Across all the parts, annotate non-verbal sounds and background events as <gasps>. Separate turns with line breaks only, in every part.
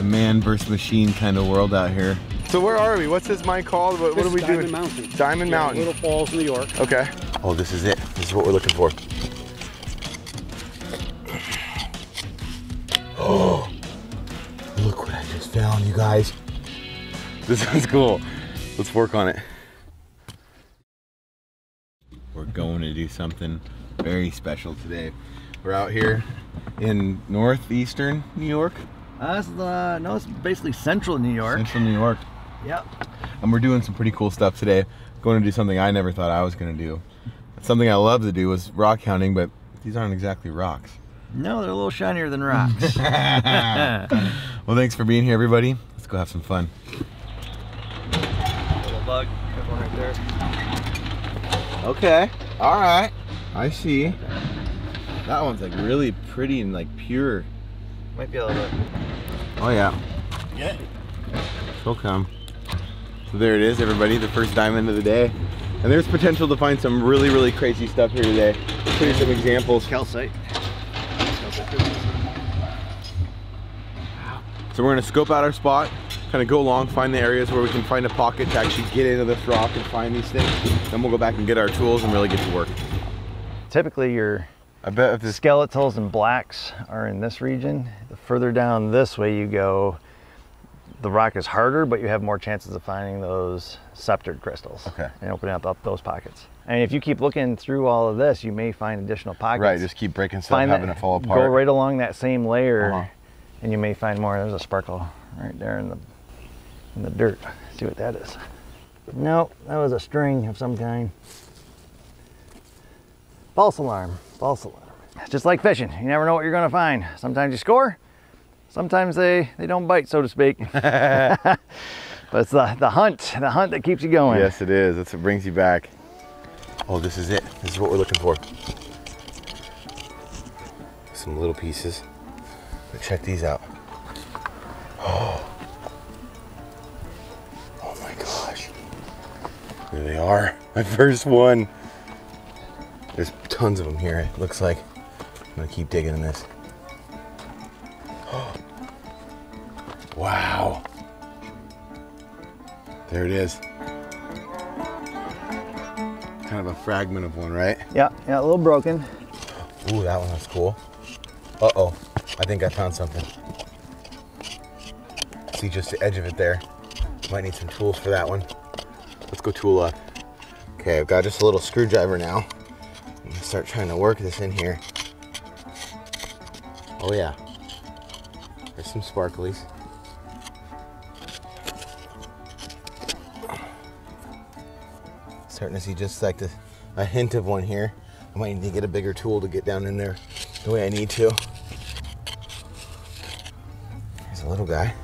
the man versus machine kind of world out here. So where are we? What's this mine called? What, what are we doing?
Diamond
doing?
Mountain.
Diamond
Yeah,
Mountain.
Little Falls, New York.
Okay. Oh, this is it. This is what we're looking for. <gasps> Oh, look what I just found, you guys. This is cool. Let's work on it. We're going to do something very special today. We're out here in northeastern New York,
Uh, this is, uh, no, it's basically central New York.
central New York,
Yep.
and we're doing some pretty cool stuff today. Going to do something I never thought I was going to do. Something I love to do was rock hounding, but these aren't exactly rocks.
No, they're a little shinier than rocks. <laughs> <laughs>
well, thanks for being here, everybody. Let's go have some fun.
little bug. Got one right there.
Okay. All right. I see. That one's like really pretty and like pure.
Might be able to.
Oh yeah.
Yeah.
She'll come. So there it is, everybody. The first diamond of the day. And there's potential to find some really, really crazy stuff here today. I'll show you some examples.
Calcite.
So we're gonna scope out our spot, kind of go along, find the areas where we can find a pocket to actually get into this rock and find these things. Then we'll go back and get our tools and really get to work.
Typically, your
I bet if the
skeletals and blacks are in this region. The further down this way you go, the rock is harder, but you have more chances of finding those sceptered crystals
Okay.
and opening up, up those pockets. And if you keep looking through all of this, you may find additional pockets.
right, just keep breaking stuff,
find
having
that,
it fall apart.
Go right along that same layer,
Uh-huh.
and you may find more. There's a sparkle right there in the in the dirt. See what that is? Nope, that was a string of some kind. False alarm. False alarm. It's just like fishing. You never know what you're going to find. Sometimes you score. Sometimes they they don't bite, so to speak. <laughs> <laughs> but it's the the hunt, the hunt that keeps you going.
Yes, it is. That's what brings you back. Oh, this is it. This is what we're looking for. Some little pieces. But check these out. Oh. <gasps> Oh my gosh. There they are. My <laughs> first one. Tons of them here, it looks like. I'm gonna keep digging in this. <gasps> Wow. There it is. Kind of a fragment of one, right?
Yeah, yeah, a little broken.
Ooh, that one was cool. Uh-oh, I think I found something. See just the edge of it there. Might need some tools for that one. Let's go tool up. Okay, I've got just a little screwdriver now. I'm gonna start trying to work this in here. Oh yeah. There's some sparklies. Starting to see just like the, a hint of one here. I might need to get a bigger tool to get down in there the way I need to. There's a little guy.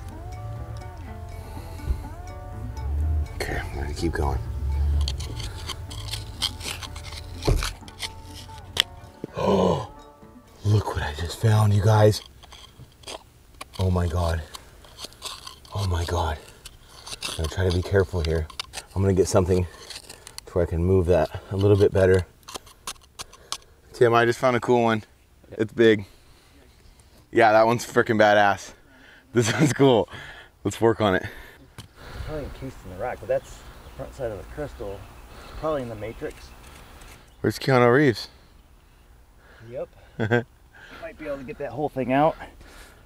You guys. Oh my God. Oh my God. I'm gonna try to be careful here. I'm gonna get something to where I can move that a little bit better. Tim, I just found a cool one. It's big. Yeah, that one's freaking badass. This <laughs> one's cool. Let's work on it.
Probably encased in the rock, but that's the front side of the crystal. Probably in the matrix.
Where's Keanu Reeves?
Yep. <laughs> Might be able to get that whole thing out.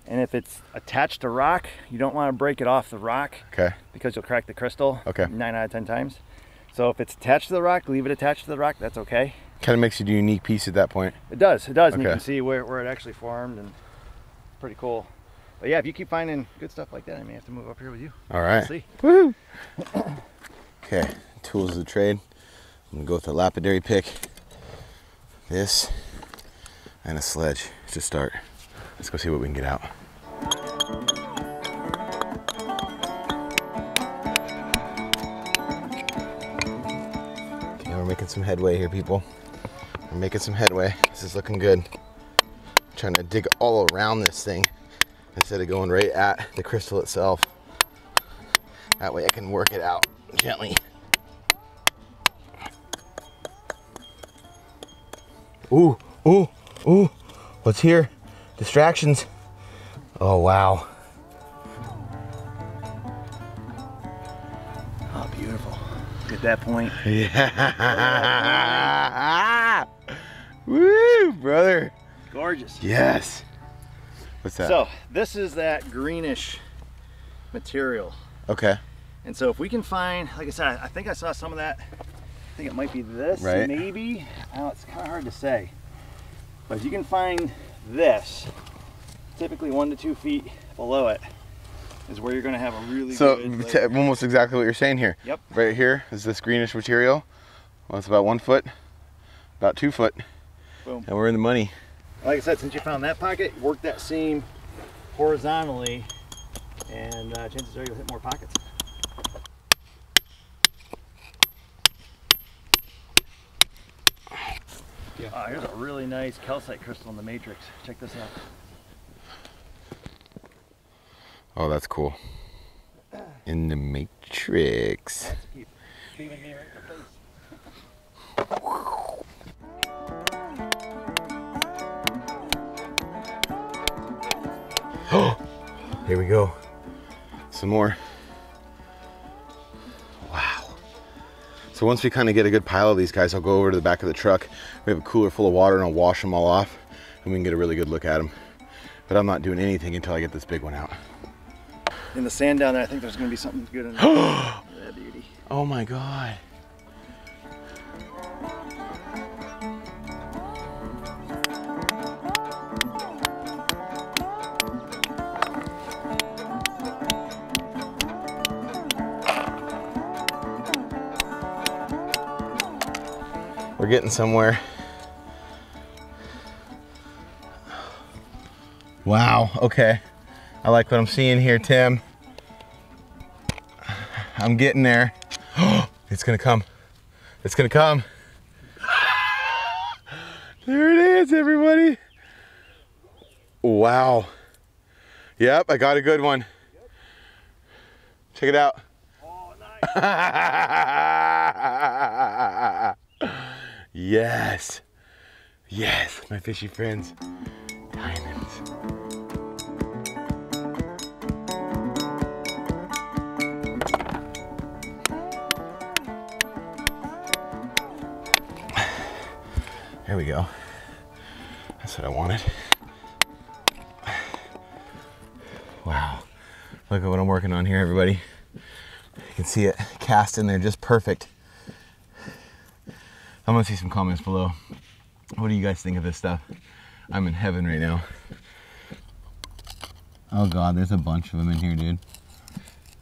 And if it's attached to rock, you don't want to break it off the rock
Okay.
because you'll crack the crystal.
Okay.
Nine out of ten times. So if it's attached to the rock, leave it attached to the rock. That's okay.
Kind of makes it a unique piece at that point.
It does. It does. And you can see where, where it actually formed and pretty cool. But yeah, if you keep finding good stuff like that, I may have to move up here with you.
All right.
See. <coughs>
Okay, tools of the trade. I'm gonna go with a lapidary pick, this, and a sledge to start. Let's go see what we can get out. Okay, we're making some headway here, people. We're making some headway. This is looking good. trying to dig all around this thing instead of going right at the crystal itself. That way I can work it out gently. Ooh, ooh, ooh. What's here? Distractions. Oh, wow.
Oh, beautiful. At that point. <laughs>
Yeah. <laughs> Woo, brother.
Gorgeous.
Yes. What's that?
So, this is that greenish material.
Okay.
And so if we can find, like I said, I think I saw some of that. I think it might be this,
right.
maybe. Oh, it's kind of hard to say. But if you can find this, typically one to two feet below it, is where you're going to have a really
So
good.
t-
like-
almost exactly what you're saying here.
Yep.
Right here is this greenish material. Well, it's about one foot, about two foot,
Boom.
and we're in the money.
Like I said, since you found that pocket, work that seam horizontally, and uh, chances are you'll hit more pockets. Ah, here's a really nice calcite crystal in the matrix. Check this out.
Oh, that's cool. In the matrix.
That's keep beaming me right in the face. <gasps>
Here we go. Some more. So once we kind of get a good pile of these guys, I'll go over to the back of the truck. We have a cooler full of water and I'll wash them all off and we can get a really good look at them. But I'm not doing anything until I get this big one out.
In the sand down there, I think there's going to be something good in <gasps> there. yeah, beauty.
Oh my God. Getting somewhere. Wow, okay. I like what I'm seeing here, Tim. I'm getting there. <gasps> it's gonna come. It's gonna come. <laughs> There it is, everybody. Wow. Yep, I got a good one. Check it out. <laughs>
Oh, nice.
Yes. Yes, my fishy friends. Diamonds. <sighs> There we go. That's what I wanted. <sighs> Wow. Look at what I'm working on here, everybody. You can see it cast in there just perfect. I'm gonna see some comments below. What do you guys think of this stuff? I'm in heaven right now. Oh god, there's a bunch of them in here, dude.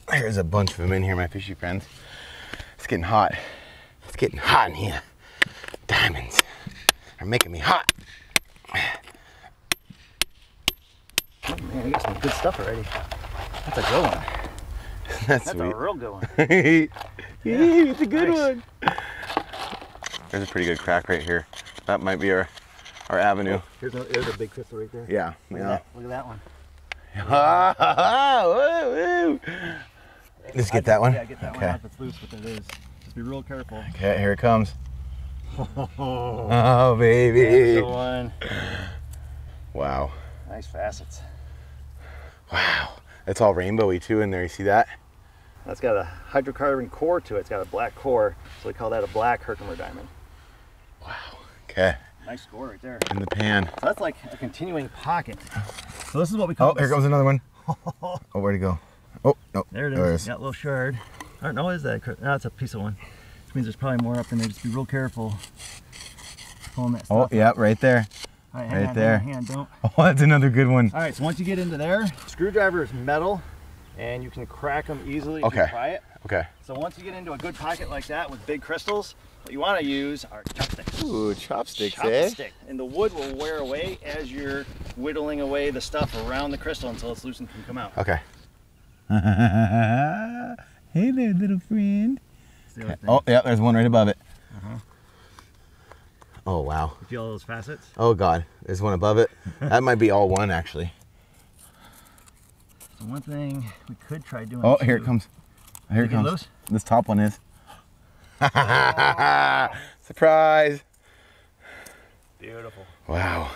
There's a bunch of them in here, my fishy friends. It's getting hot. It's getting hot in here. Diamonds are making me hot.
Man, you got some good stuff already. That's a good one. <laughs>
That's,
That's
sweet.
a real good one. <laughs>
it's a good
Nice.
one. There's a pretty good crack right here. That might be our our avenue.
Oh, here's a, here's a big crystal right there.
Yeah.
Look,
Yeah.
at that, look at that one.
Woo, <laughs> woo. Let's get that one.
Yeah, get that
Okay.
one out that's loose, but it is. Just be real careful.
Okay, here it comes.
Oh, <laughs>
Oh, baby.
one.
Wow.
Nice facets.
Wow. It's all rainbowy too in there. You see that?
That's got a hydrocarbon core to it. It's got a black core, so we call that a black Herkimer diamond.
Okay.
Nice score right there.
In the pan.
So that's like a continuing pocket. So this is what we call.
Oh, here
this-
comes another one. <laughs> Oh, oh, where'd it go? Oh, no.
There it
There
is.
it is.
Got a little shard. Or no, is that? No, it's a piece of one. Which means there's probably more up in there. Just be real careful. Pulling that
Oh, yeah, right there.
Right,
right
on,
there.
Don't. <laughs>
Oh, that's another good one.
All right, so once you get into there, screwdriver is metal, and you can crack them easily if
Okay.
you pry it.
Okay.
So once you get into a good pocket like that with big crystals, what you want to use are chopsticks.
Ooh, chopsticks, eh?
Chopstick. And the wood will wear away as you're whittling away the stuff around the crystal until it's loose and can come out.
Okay. <laughs> hey there, little friend.
The.
Oh, yeah, there's one right above it. Oh, wow.
You feel those facets?
Oh, God. There's one above it. That might be all one, actually.
So one thing we could try doing.
Oh, here it comes. Here it comes.
those?
This top one is. <laughs> Surprise!
Beautiful.
Wow.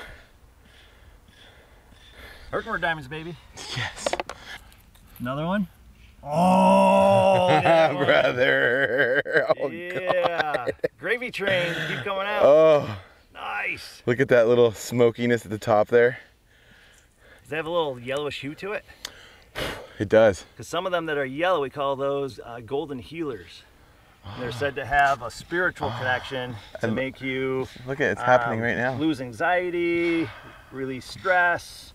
Herkimer diamonds, baby.
Yes.
Another one. <laughs> Oh, one.
brother. Oh,
yeah. Gravy train. Keep coming out.
oh,
Nice.
look at that little smokiness at the top there.
Does it have a little yellowish hue to it?
It does.
Because some of them that are yellow, we call those uh, golden healers. They're said to have a spiritual connection to
And
make you
Look at it, it's happening
um,
right now.
Lose anxiety, release stress.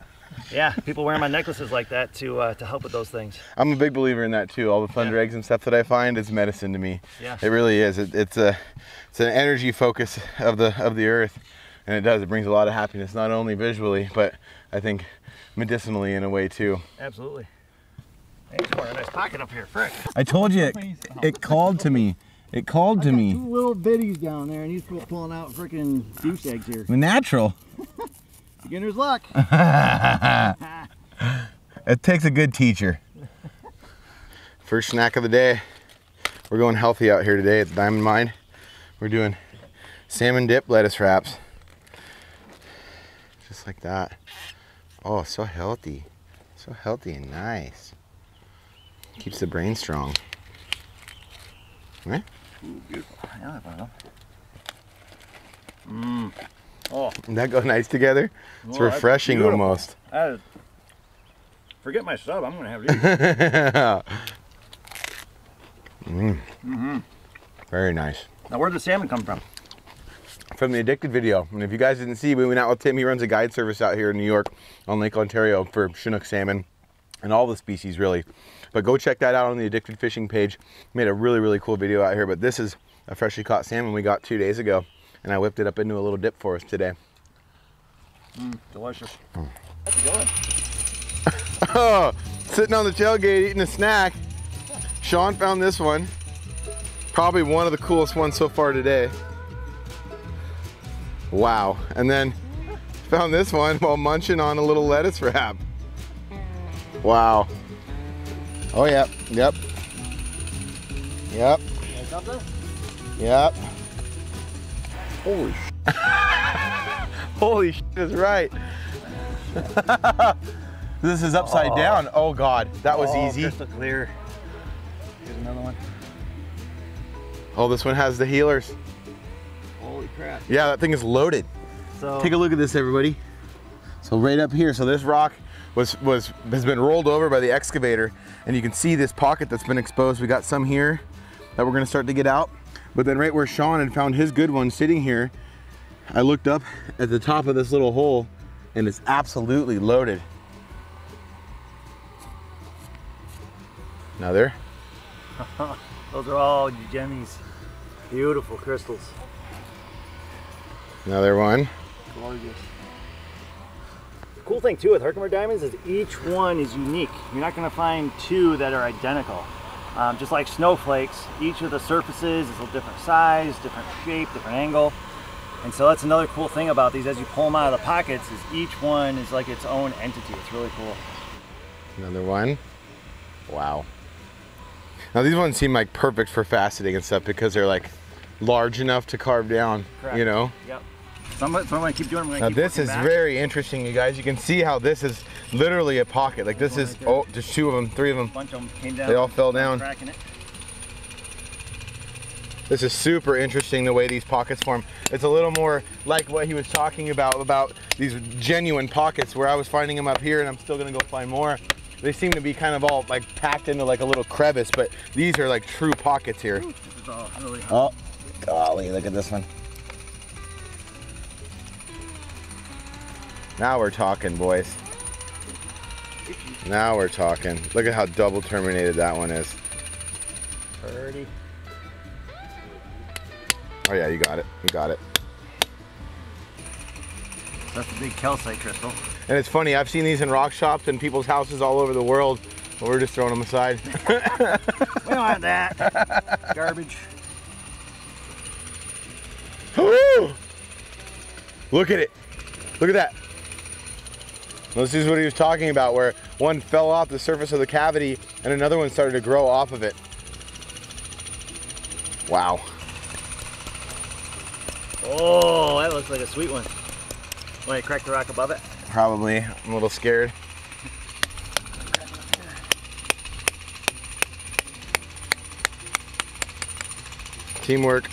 Yeah, people wearing my necklaces like that to uh, to help with those things.
I'm a big believer in that too. All the thunder
Yeah.
eggs and stuff that I find is medicine to me.
Yeah.
It really is. It, it's a it's an energy focus of the of the earth, and it does. It brings a lot of happiness, not only visually, but I think medicinally in a way too.
Absolutely. Hey, it's a nice pocket up here, Frick.
I told you, it, it called to me. It called to me.
little bitties down there, and he's pulling out freaking goose eggs here.
Natural. <laughs>
Beginner's luck. <laughs>
It takes a good teacher. First snack of the day. We're going healthy out here today at the Diamond Mine. We're doing salmon dip lettuce wraps. Just like that. Oh, so healthy. So healthy and nice. Keeps the brain strong. Right?
Yeah, I have one of them. Mmm. Oh,
Doesn't that go nice together? It's refreshing almost.
is, forget my sub. I'm gonna have these. <laughs> Mm. Mm-hmm.
Very nice.
now, where'd the salmon come from?
from the addicted video and if you guys didn't see we went out with tim he runs a guide service out here in new york on lake ontario for chinook salmon and all the species really but go check that out on the addicted fishing page. Made a really really cool video out here but this is a freshly caught salmon we got two days ago and i whipped it up into a little dip for us today.
Mm, Delicious.
oh <laughs> sitting on the tailgate eating a snack. Sean found this one. Probably one of the coolest ones so far today. Wow. And then found this one while munching on a little lettuce wrap. Wow oh yep yep. Yep. Yep. Holy sh- <laughs> holy shit is right. <laughs> This is upside down. Oh god. That was
Oh,
easy.
Crystal clear. Here's another one.
oh this one has the healers.
Holy crap.
yeah that thing is loaded.
So
Take a look at this, everybody. So right up here, so this rock was was has been rolled over by the excavator, and you can see this pocket that's been exposed. We got some here that we're gonna start to get out, but then right where Sean had found his good one sitting here, I looked up at the top of this little hole, and it's absolutely loaded. Another. <laughs>
those are all gemmies. Beautiful crystals.
Another one.
Gorgeous. Cool thing too with Herkimer diamonds is each one is unique. You're not going to find two that are identical. Um, just like snowflakes, each of the surfaces is a different size, different shape, different angle. And so that's another cool thing about these as you pull them out of the pockets is each one is like its own entity. It's really cool.
Another one. Wow. Now these ones seem like perfect for faceting and stuff because they're like large enough to carve down,
Correct.
you know?
Yep. So I'm, so I'm to keep doing. Gonna
Now
keep
this is
back.
very interesting, you guys. You can see how this is literally a pocket. Like this is,
right
oh, just two of them, three of them.
A bunch of them came down.
They all fell down. This is super interesting the way these pockets form. It's a little more like what he was talking about, about these genuine pockets where I was finding them up here and I'm still gonna go find more. They seem to be kind of all like packed into like a little crevice, but these are like true pockets here.
This is all really
Oh, golly, look at this one. Now we're talking, boys. Now we're talking. Look at how double terminated that one is.
pretty.
Oh yeah, you got it. You got it.
That's a big calcite crystal.
And it's funny, I've seen these in rock shops and people's houses all over the world, but we're just throwing them aside. <laughs>
We don't have that. Garbage.
Woo! Look at it. Look at that. This is what he was talking about, where one fell off the surface of the cavity and another one started to grow off of it. Wow.
Oh, that looks like a sweet one. Want to crack the rock above it?
Probably. I'm a little scared. Teamwork.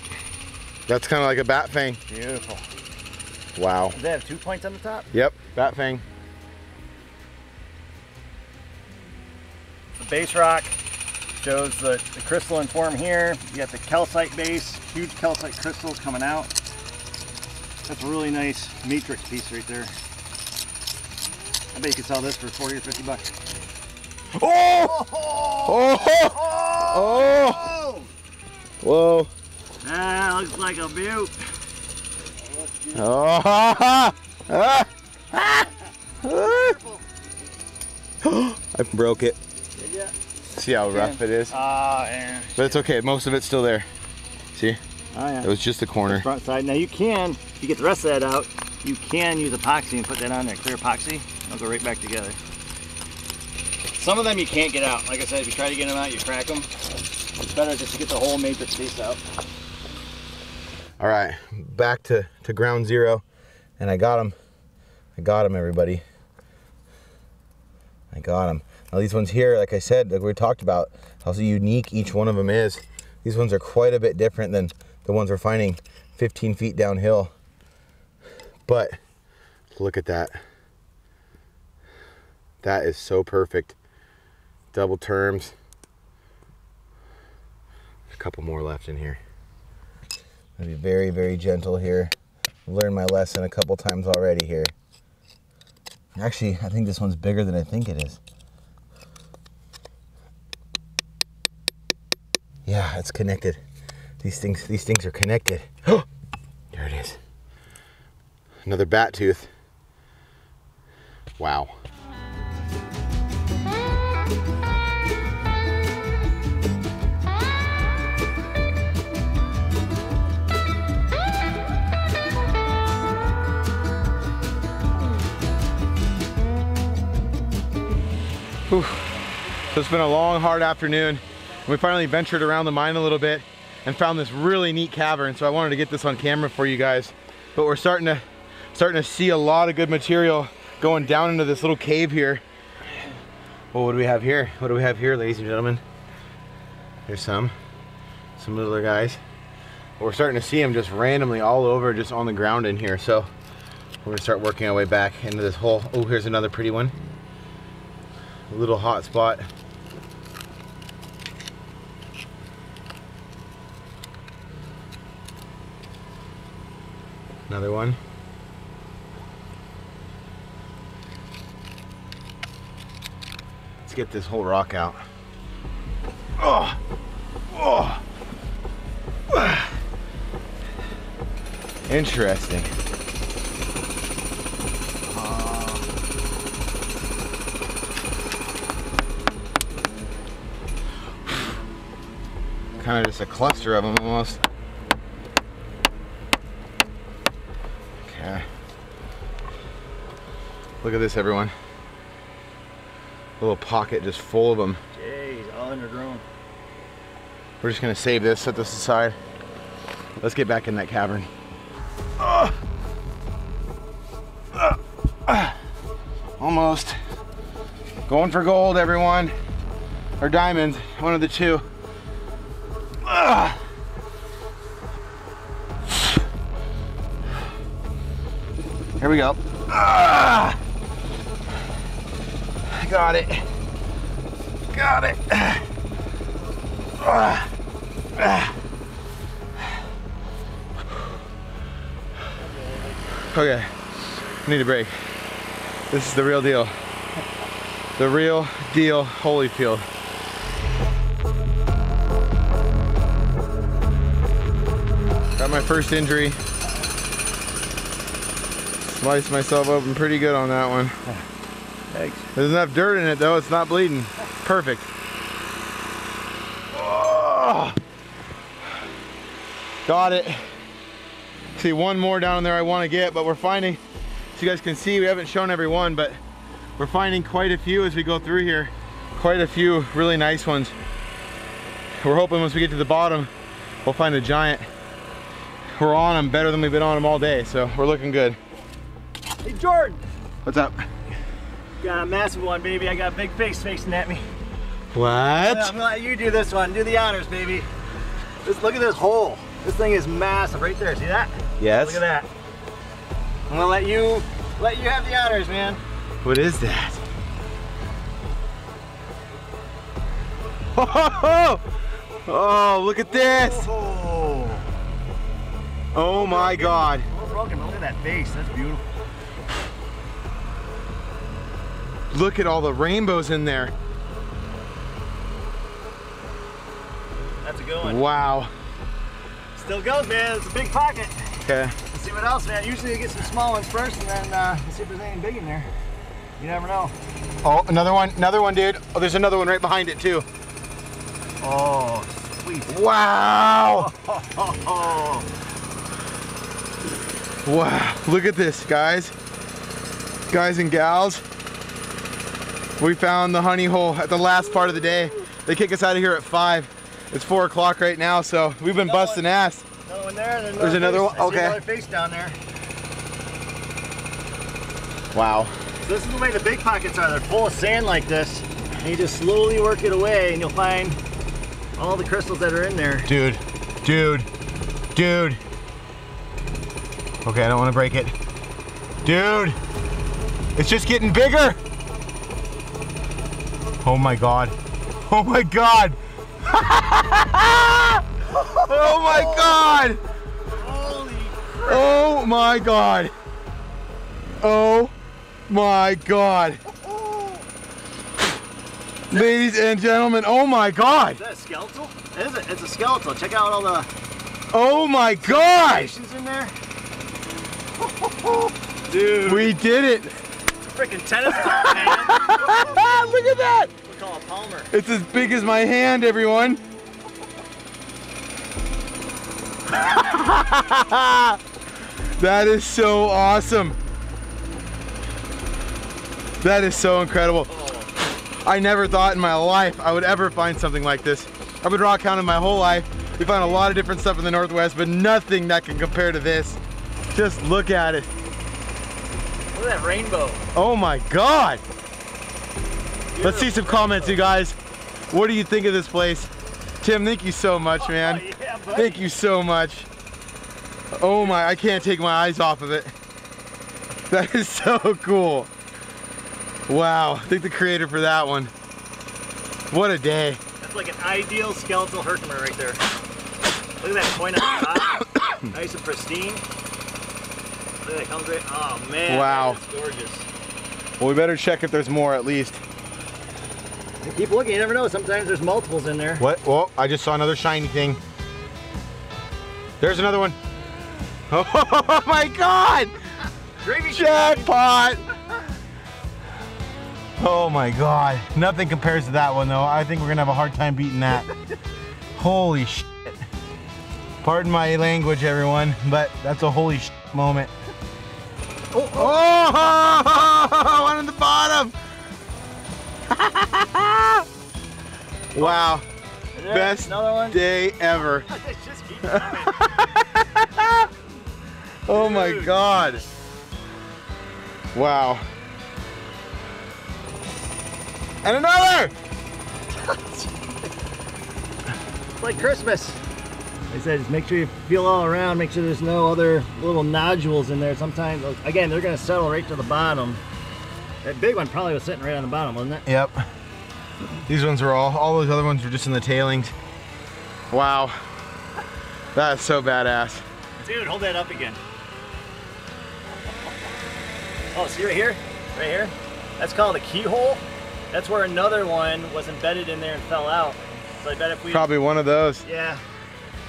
That's kind of like a bat fang.
Beautiful.
Wow.
Does that have two points on the top?
Yep, bat fang.
Base rock shows the, the crystalline form here. You got the calcite base, huge calcite crystals coming out. That's a really nice matrix piece right there. I bet you could sell this for 40 or 50 bucks.
Oh! Oh! Oh! Whoa.
That looks like a butte.
Oh! Ah! Ah! Ah! I broke it. See how rough it is?
Ah, yeah.
But it's okay. Most of it's still there. See?
Oh, yeah.
It was just the corner.
front side. Now you can, if you get the rest of that out, you can use epoxy and put that on there, clear epoxy. They'll go right back together. Some of them you can't get out. Like I said, if you try to get them out, you crack them. It's better just to get the whole matrix piece out.
All right, back to, to ground zero. And I got them. I got them, everybody. I got him. Now these ones here, like I said, like we talked about, how unique each one of them is. These ones are quite a bit different than the ones we're finding 15 feet downhill. But look at that. That is so perfect. Double terms. A couple more left in here. I'll be very, very gentle here. I've learned my lesson a couple times already here. Actually, I think this one's bigger than I think it is. Yeah, it's connected. These things, these things are connected. <gasps> there it is. Another bat tooth. Wow. Whew. So it's been a long, hard afternoon. We finally ventured around the mine a little bit and found this really neat cavern. So I wanted to get this on camera for you guys. But we're starting to starting to see a lot of good material going down into this little cave here. Well, what do we have here? What do we have here, ladies and gentlemen? There's some, some little guys. But we're starting to see them just randomly all over, just on the ground in here. So we're gonna start working our way back into this hole. Oh, here's another pretty one. A little hot spot. Another one. Let's get this whole rock out. Oh, oh. Interesting. Kind of just a cluster of them almost. Okay. Look at this, everyone. A little pocket just full of them.
Jeez, all undergrown.
We're just gonna save this, set this aside. Let's get back in that cavern. Almost. Going for gold, everyone. Or diamonds, one of the two. We go. Ah. Got it. Got it. Ah. Ah. Okay, I need a break. This is the real deal. The real deal Holyfield. Got my first injury. Sliced myself open pretty good on that one.
Thanks.
There's enough dirt in it though, it's not bleeding. Perfect. Oh. Got it. See one more down there I want to get, but we're finding, as you guys can see, we haven't shown every one, but we're finding quite a few as we go through here. Quite a few really nice ones. We're hoping once we get to the bottom, we'll find a giant. We're on them better than we've been on them all day, so we're looking good.
Hey, Jordan.
What's up?
Got a massive one, baby. I got a big face facing at me.
What?
I'm gonna let you do this one. Do the honors, baby. Just look at this hole. This thing is massive right there. See that?
Yes.
Look at that. I'm gonna let you let you have the honors, man.
What is that? Oh, oh, look at this.
Oh,
Oh my God.
broken, look at that face. That's beautiful.
Look at all the rainbows in there.
That's a good one.
Wow.
Still goes, man. It's a big pocket.
Okay.
Let's see what else, man. Usually you get some small ones first, and then uh, let's see if there's anything big in there. You never know.
Oh, another one, another one, dude. Oh, there's another one right behind it too.
Oh, sweet.
Wow. <laughs> Wow. Look at this, guys. Guys and gals. We found the honey hole at the last part of the day. They kick us out of here at five. It's four o'clock right now, so we've been busting ass.
another one there. and
There's another one? Okay.
another face down there.
Wow.
So this is the way the big pockets are. They're full of sand like this. And you just slowly work it away and you'll find all the crystals that are in there.
Dude, dude, dude. Okay, I don't want to break it. Dude, it's just getting bigger. Oh my God. Oh my God. <laughs> oh my God.
Holy
Oh my God. Oh my God. <laughs> Ladies and gentlemen, oh my God.
Is that a skeletal? It is a, it's a skeletal. Check out all the
Oh my God.
in there. <laughs> Dude,
We did it.
Freaking tennis ball, man. <laughs>
Look at that.
We call it Palmer.
It's as big as my hand, everyone. <laughs> that is so awesome. That is so incredible. I never thought in my life I would ever find something like this. I've been rock hounding my whole life. We found a lot of different stuff in the Northwest, but nothing that can compare to this. Just look at it.
Look at that rainbow.
Oh my God. Let's see some comments, you guys. What do you think of this place? Tim, thank you so much, <laughs> oh, man.
Oh, yeah, buddy.
Thank you so much. Oh my, I can't take my eyes off of it. <laughs> That is so cool. Wow, thank the creator for that one. What a day.
That's like an ideal skeletal Herkimer right there. Look at that point on the top. <coughs> nice and pristine. Look at that comes right. Oh man.
Wow.
That's gorgeous.
Well, we better check if there's more at least.
And keep looking, you never know. Sometimes there's multiples in there.
What? Oh, I just saw another shiny thing. There's another one. <laughs> Oh my God!
Gravy
Jackpot! Oh my god. Nothing compares to that one though. I think we're gonna have a hard time beating that. <laughs> holy shit. Pardon my language, everyone, but that's a holy shit moment.
Oh,
Oh, <laughs> one at the bottom. <laughs> wow.
Yeah,
Best
Another one.
day ever.
It's <laughs> just keep coming.
Oh my god. Wow. And another!
It's like Christmas. They said just make sure you feel all around, make sure there's no other little nodules in there. Sometimes, again, they're gonna settle right to the bottom. That big one probably was sitting right on the bottom, wasn't it?
Yep. These ones were all, all those other ones were just in the tailings. Wow. That is so badass.
Dude, hold that up again. Oh, see right here? Right here? That's called a keyhole. That's where another one was embedded in there and fell out. So I bet if we
Probably one of those.
Yeah.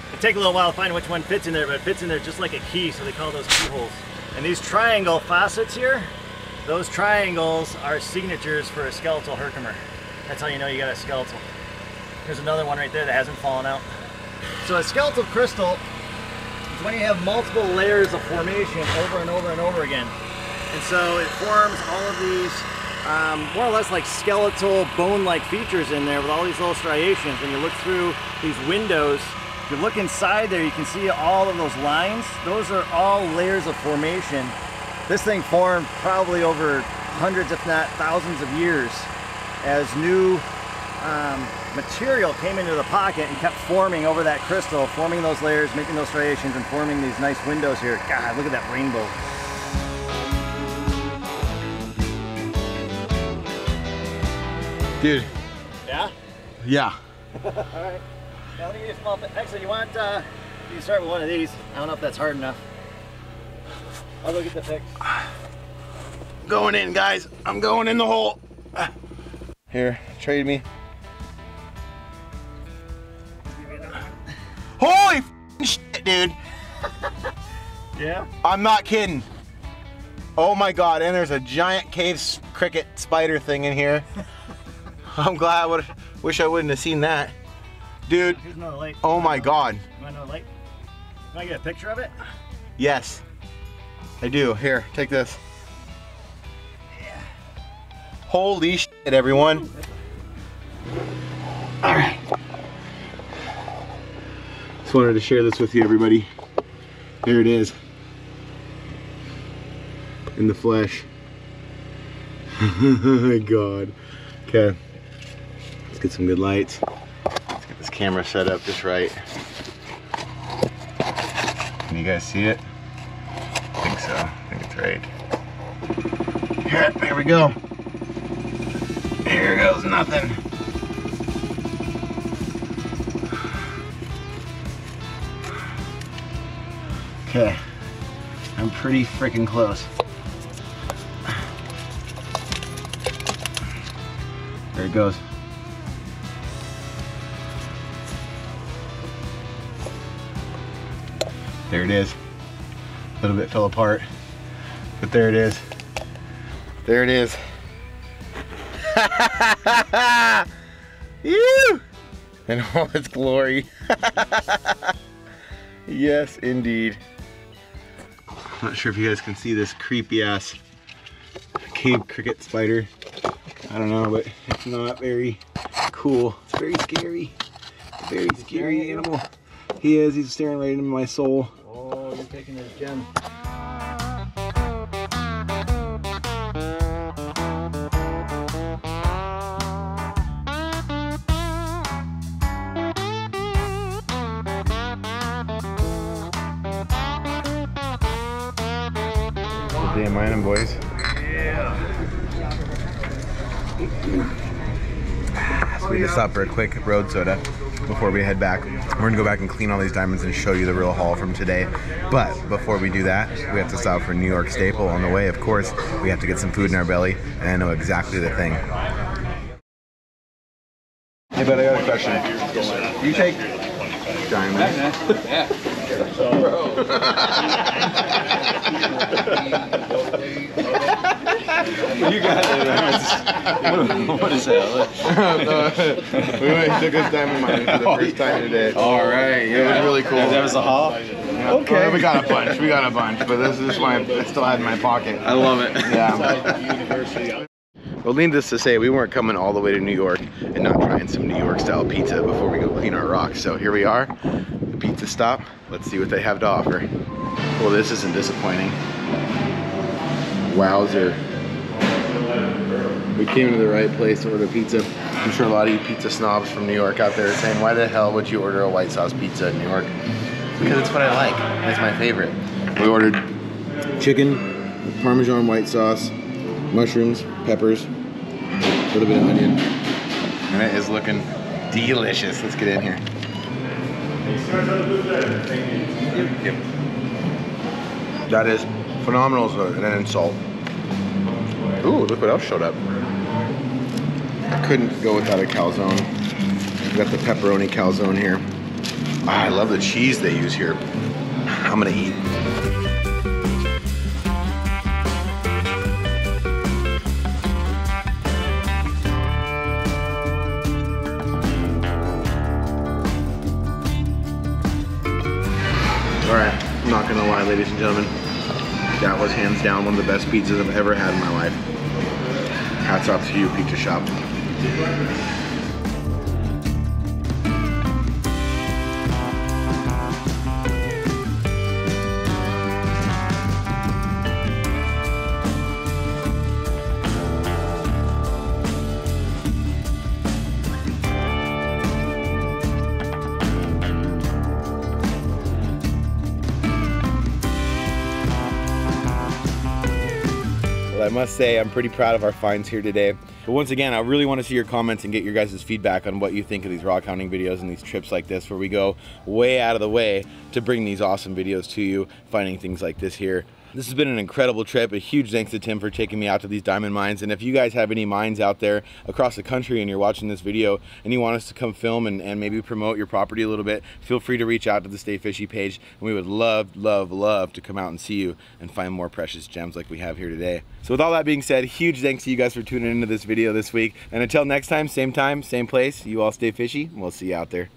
It'd take a little while to find which one fits in there, but it fits in there just like a key, so they call those keyholes. And these triangle facets here, those triangles are signatures for a skeletal Herkimer. That's how you know you got a skeletal. There's another one right there that hasn't fallen out. So a skeletal crystal is when you have multiple layers of formation over and over and over again. And so it forms all of these um, more or less like skeletal bone-like features in there with all these little striations. When you look through these windows, if you look inside there, you can see all of those lines. Those are all layers of formation. This thing formed probably over hundreds, if not thousands of years as new um, material came into the pocket and kept forming over that crystal, forming those layers, making those striations, and forming these nice windows here. God, look at that rainbow.
Dude,
Yeah?
yeah. <laughs>
All right. Now let me give you a small. Actually, you want? Uh, you can start with one of these. I don't know if that's hard enough. I'll go get the fix.
Going in, guys. I'm going in the hole. Here, trade me. Holy f***ing shit, dude.
Yeah.
I'm not kidding. Oh my god, and there's a giant cave cricket spider thing in here. <laughs> I'm glad I would wish I wouldn't have seen that. Dude,
Here's another light.
oh my god.
Another light? Can I get a picture of it?
Yes. I do. Here, take this. Holy shit, everyone. All right. Just wanted to share this with you, everybody. There it is. In the flesh. <laughs> my god. Okay. Let's get some good lights. Camera set up just right. Can you guys see it? I think so. I think it's right. Here, there we go. Here goes nothing. Okay. I'm pretty freaking close. There it goes. It is. A little bit fell apart, but there it is. There it is. <laughs> Ew! In all its glory. <laughs> yes, indeed. I'm not sure if you guys can see this creepy ass cave cricket spider. I don't know, but it's not very cool. It's very scary. Very scary animal. He is. He's staring right into my soul.
You're taking this gem.
Day mining, boys. So we just stopped for a quick road soda before we head back. We're gonna go back and clean all these diamonds and show you the real haul from today. But before we do that, we have to stop for New York Staple on the way. Of course, we have to get some food in our belly, and I know exactly the thing. Hey, but I got a question. You take diamonds. <laughs> <laughs> <laughs>
You got it. <laughs> what is that? <laughs>
we went and took us diamond mining for the first time today. <laughs>
All right, yeah.
It was really cool.
That was a haul.
Okay. we got a bunch. We got a bunch, but this is one I still had in my pocket.
I love it.
Yeah. Well, needless to say, we weren't coming all the way to New York and not trying some New York style pizza before we go clean our rocks. So here we are, the pizza stop. Let's see what they have to offer. Well, this isn't disappointing. Wowzer. We came to the right place to order pizza. I'm sure a lot of you pizza snobs from New York out there are saying, why the hell would you order a white sauce pizza in New York? Because it's what I like. It's my favorite. We ordered chicken, Parmesan white sauce, mushrooms, peppers, a little bit of onion. And it is looking delicious. Let's get in here. That is phenomenal as an insult. Ooh, look what else showed up. Couldn't go without a calzone. We got the pepperoni calzone here. Ah, I love the cheese they use here. I'm gonna eat. All right, I'm not gonna lie, ladies and gentlemen. That was hands down one of the best pizzas I've ever had in my life. Hats off to you, pizza shop. I must say I'm pretty proud of our finds here today. But once again, I really want to see your comments and get your guys' feedback on what you think of these rock hounding videos and these trips like this where we go way out of the way to bring these awesome videos to you, finding things like this here. This has been an incredible trip. A huge thanks to Tim for taking me out to these diamond mines. And if you guys have any mines out there across the country and you're watching this video and you want us to come film and, and maybe promote your property a little bit, feel free to reach out to the Stay Fishy page. And we would love, love, love to come out and see you and find more precious gems like we have here today. So with all that being said, huge thanks to you guys for tuning into this video this week. And until next time, same time, same place, you all stay fishy, we'll see you out there.